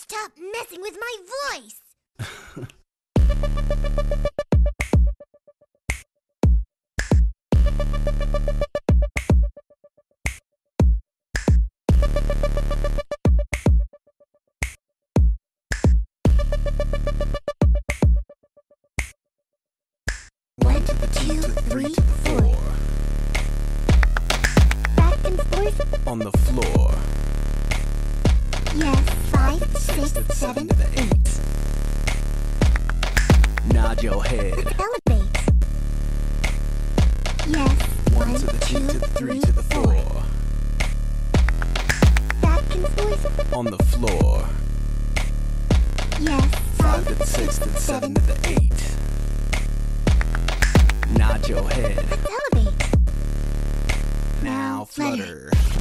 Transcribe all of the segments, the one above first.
Stop messing with my voice! One, two, three, four. Back and forth, On the floor. yes. Five, six, seven, eight. Nod your head. Elevate. Yes. One to the two to the three to the four. Back and forth, On the floor. yes. Five to the six to the seven to the eight. Nod your head. Elevate. Now flutter. Flutter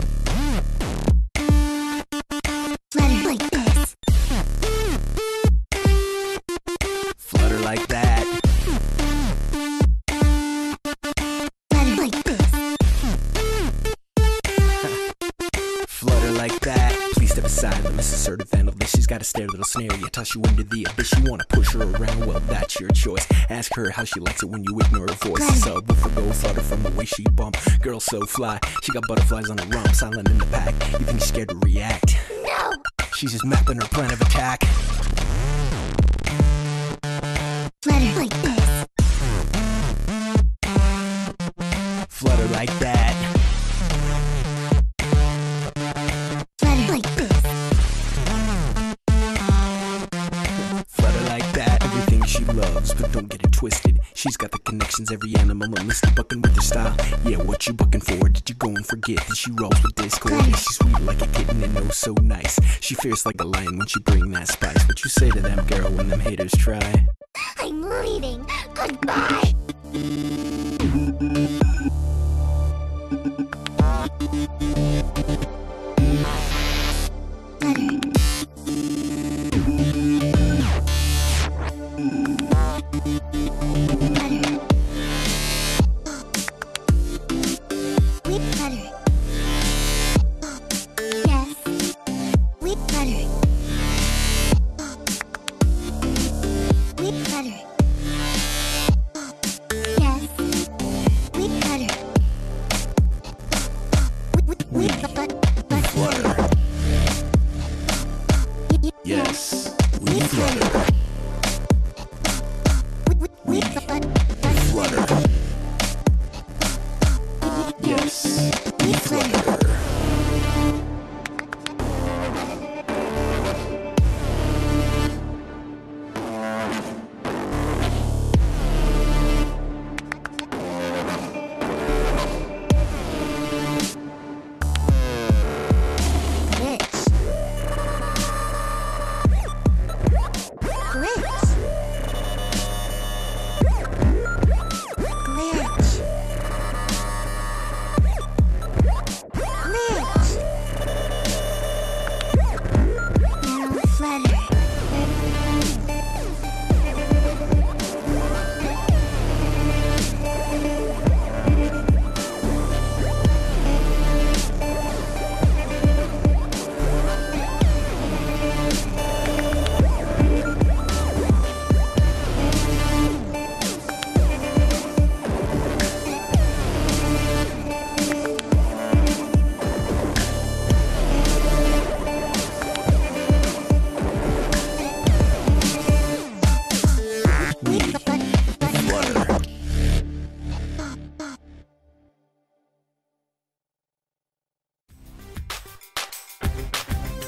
step aside, let Assertive this. She's got a stare that'll snare you, toss you into the abyss. You wanna push her around? Well, that's your choice. Ask her how she likes it when you ignore her voice. Subwoofer go flutter from the way she bump. Girl so fly, she got butterflies on her rump. Silent in the pack, you think she's scared to react? No. She's just mapping her plan of attack. Flutter like this. Flutter like that. Twisted. She's got the connections, every animal list bucking with her style. Yeah, what you bucking for? Did you go and forget that she rolls with discord? She's sweet like a kitten and oh so nice. She fierce like a lion when she bring that spice. What you say to them, girl, when them haters try? I'm leaving. Goodbye.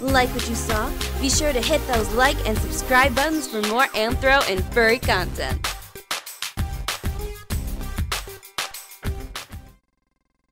Like what you saw? Be sure to hit those like and subscribe buttons for more anthro and furry content.